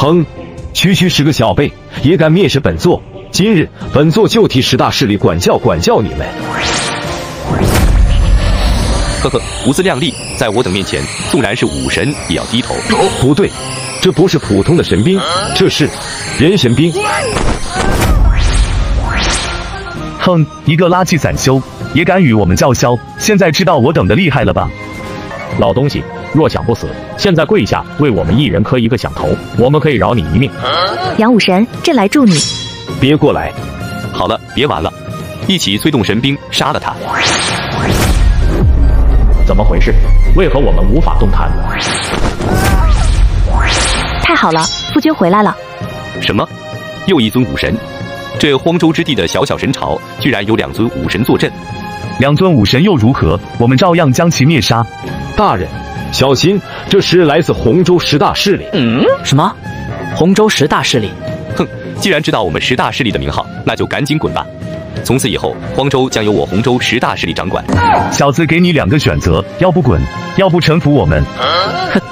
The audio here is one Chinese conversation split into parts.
哼，区区十个小辈也敢蔑视本座？今日本座就替十大势力管教管教你们。呵呵，不自量力，在我等面前，纵然是武神也要低头。不对，这不是普通的神兵，这是人神兵。哼，一个垃圾散修也敢与我们叫嚣？现在知道我等的厉害了吧？老东西，若想不死，现在跪下为我们一人磕一个响头，我们可以饶你一命。杨武神，朕来助你。别过来！好了，别玩了，一起催动神兵杀了他。怎么回事？为何我们无法动弹？太好了，夫君回来了。什么？又一尊武神？这荒州之地的小小神朝，居然有两尊武神坐镇。两尊武神又如何？我们照样将其灭杀。大人，小心，这是来自洪州十大势力。嗯？什么？洪州十大势力？哼！既然知道我们十大势力的名号，那就赶紧滚吧！从此以后，荒州将由我洪州十大势力掌管。小子，给你两个选择：要不滚，要不臣服我们。哼！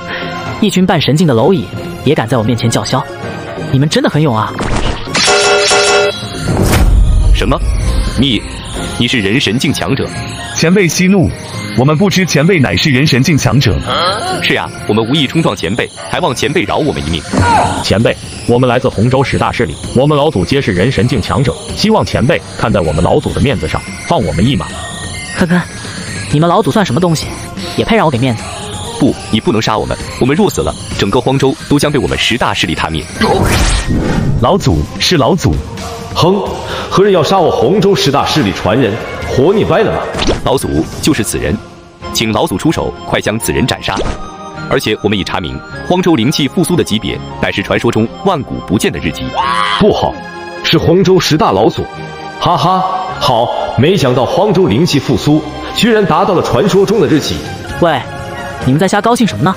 一群半神境的蝼蚁也敢在我面前叫嚣？你们真的很勇啊！什么？你，你是人神境强者？前辈息怒，我们不知前辈乃是人神境强者。是呀，我们无意冲撞前辈，还望前辈饶我们一命。前辈，我们来自洪州十大势力，我们老祖皆是人神境强者，希望前辈看在我们老祖的面子上，放我们一马。呵呵，你们老祖算什么东西，也配让我给面子？不，你不能杀我们，我们若死了，整个荒州都将被我们十大势力踏灭。老祖是老祖。哼，何人要杀我洪州十大势力传人？活腻歪了吗？老祖就是此人，请老祖出手，快将此人斩杀。而且我们已查明，荒州灵气复苏的级别乃是传说中万古不见的日级。不好，是荒州十大老祖！哈哈，好，没想到荒州灵气复苏居然达到了传说中的日级。喂，你们在瞎高兴什么呢？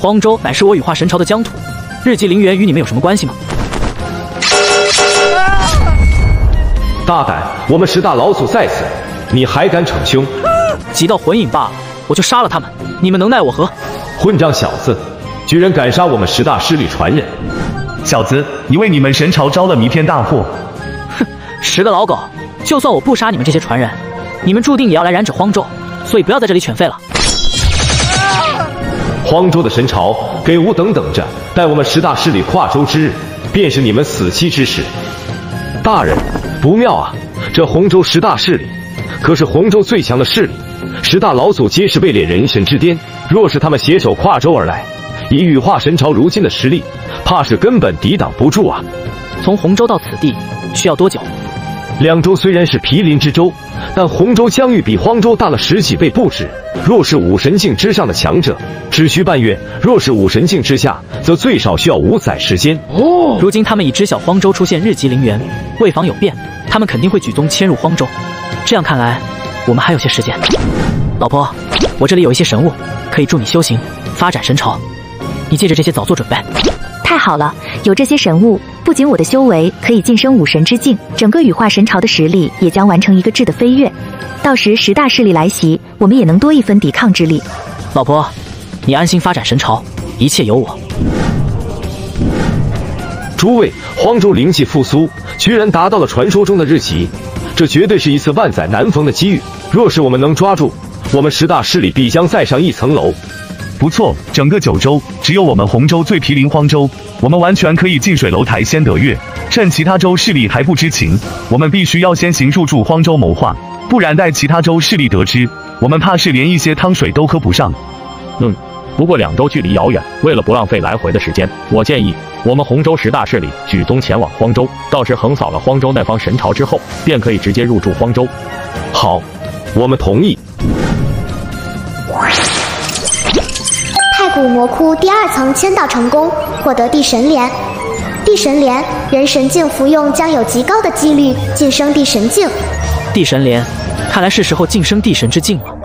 荒州乃是我羽化神朝的疆土，日级灵元与你们有什么关系吗？大胆！我们十大老祖在此，你还敢逞凶？急到魂影罢了，我就杀了他们！你们能奈我何？混账小子，居然敢杀我们十大势力传人！小子，你为你们神朝招了弥天大祸！哼，十个老狗，就算我不杀你们这些传人，你们注定也要来染指荒州，所以不要在这里犬吠了。荒州的神朝给吾等等着，待我们十大势力跨州之日，便是你们死期之时。大人。不妙啊！这洪州十大势力可是洪州最强的势力，十大老祖皆是位列人神之巅。若是他们携手跨州而来，以羽化神朝如今的实力，怕是根本抵挡不住啊！从洪州到此地需要多久？两州虽然是毗邻之州，但洪州疆域比荒州大了十几倍不止。若是武神境之上的强者，只需半月；若是武神境之下，则最少需要五载时间。哦，如今他们已知晓荒州出现日级灵元，为防有变。他们肯定会举宗迁入荒州，这样看来，我们还有些时间。老婆，我这里有一些神物，可以助你修行，发展神朝。你借着这些早做准备。太好了，有这些神物，不仅我的修为可以晋升武神之境，整个羽化神朝的实力也将完成一个质的飞跃。到时十大势力来袭，我们也能多一分抵抗之力。老婆，你安心发展神朝，一切有我。诸位，荒州灵气复苏。居然达到了传说中的日级，这绝对是一次万载难逢的机遇。若是我们能抓住，我们十大势力必将再上一层楼。不错，整个九州只有我们洪州最毗邻荒州，我们完全可以近水楼台先得月，趁其他州势力还不知情，我们必须要先行入驻荒州谋划，不然待其他州势力得知，我们怕是连一些汤水都喝不上。嗯。不过两州距离遥远，为了不浪费来回的时间，我建议我们洪州十大势力举宗前往荒州，到时横扫了荒州那方神朝之后，便可以直接入驻荒州。好，我们同意。古魔窟第二层签到成功，获得地神莲。地神莲，人神境服用将有极高的几率晋升地神境。地神莲，看来是时候晋升地神之境了。